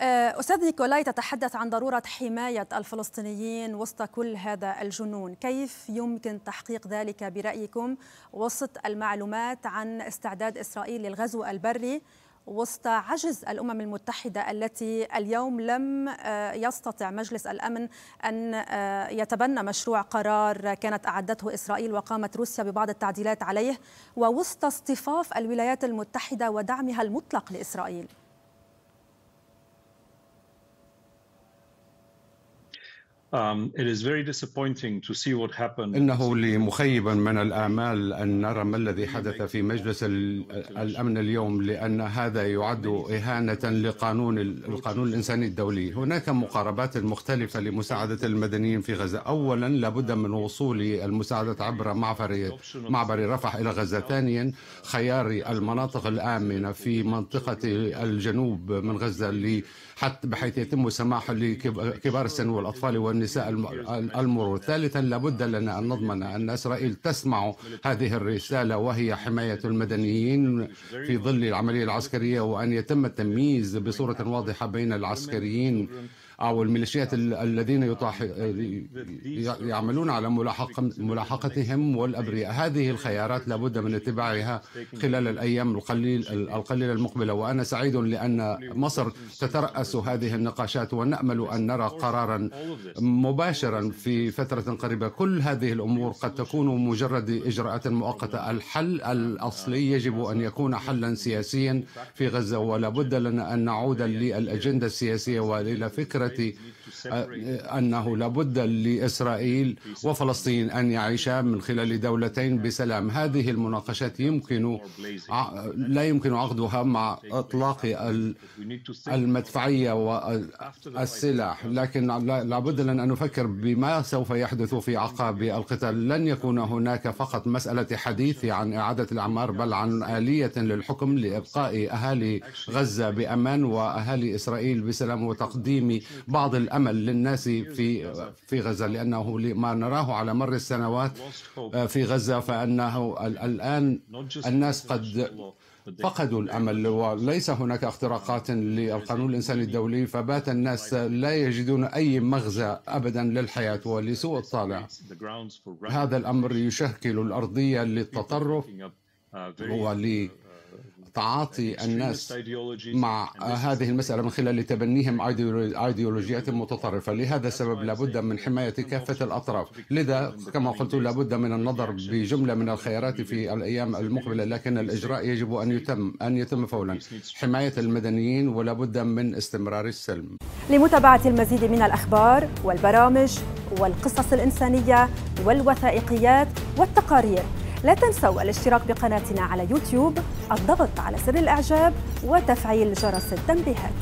أستاذ نيكولاي تتحدث عن ضرورة حماية الفلسطينيين وسط كل هذا الجنون. كيف يمكن تحقيق ذلك برأيكم وسط المعلومات عن استعداد إسرائيل للغزو البري وسط عجز الأمم المتحدة التي اليوم لم يستطع مجلس الأمن أن يتبنى مشروع قرار كانت أعدته إسرائيل وقامت روسيا ببعض التعديلات عليه ووسط اصطفاف الولايات المتحدة ودعمها المطلق لإسرائيل. إنه لمخيبا من الآمال أن نرى ما الذي حدث في مجلس الأمن اليوم لأن هذا يعد إهانة لقانون القانون الإنساني الدولي. هناك مقاربات مختلفة لمساعدة المدنيين في غزة. أولا لابد من وصول المساعدة عبر معبر معبر رفح إلى غزة. ثانيا خيار المناطق الآمنة في منطقة الجنوب من غزة حتى بحيث يتم السماح لكبار السن والأطفال والنساء المرور. ثالثا لابد لنا أن نضمن أن إسرائيل تسمع هذه الرسالة وهي حماية المدنيين في ظل العملية العسكرية وأن يتم التمييز بصورة واضحة بين العسكريين أو الميليشيات الذين يطاح يعملون على ملاحقتهم والأبرياء. هذه الخيارات لابد من اتباعها خلال الأيام القليل القليلة المقبلة. وأنا سعيد لأن مصر تترأس هذه النقاشات ونأمل أن نرى قرارا مباشرا في فترة قريبة. كل هذه الأمور قد تكون مجرد إجراءات مؤقتة. الحل الأصلي يجب أن يكون حلا سياسيا في غزة ولا بد لنا أن نعود للأجندة السياسية at the أنه لابد لإسرائيل وفلسطين أن يعيشا من خلال دولتين بسلام. هذه المناقشات يمكن لا يمكن عقدها مع إطلاق المدفعية والسلاح لكن لابد لنا أن نفكر بما سوف يحدث في عقاب القتال. لن يكون هناك فقط مسألة حديث عن إعادة الأعمار بل عن آلية للحكم لإبقاء أهالي غزة بأمان وأهالي إسرائيل بسلام وتقديم بعض الامل للناس في في غزة لأنه ما نراه على مر السنوات في غزة فأنه الآن الناس قد فقدوا الأمل وليس هناك اختراقات للقانون الإنساني الدولي فبات الناس لا يجدون أي مغزى ابدا للحياة ولسوء الطالع. هذا الأمر يشكل الأرضية للتطرف ول تعاطي الناس مع هذه المسألة من خلال تبنيهم أيديولوجيات متطرفة. لهذا السبب لابد من حماية كافة الأطراف. لذا كما قلت لابد من النظر بجملة من الخيارات في الأيام المقبلة لكن الإجراء يجب أن يتم أن يتم فورا حماية المدنيين ولابد من استمرار السلم. لمتابعة المزيد من الأخبار والبرامج والقصص الإنسانية والوثائقيات والتقارير لا تنسوا الاشتراك بقناتنا على يوتيوب الضغط على زر الإعجاب وتفعيل جرس التنبيهات.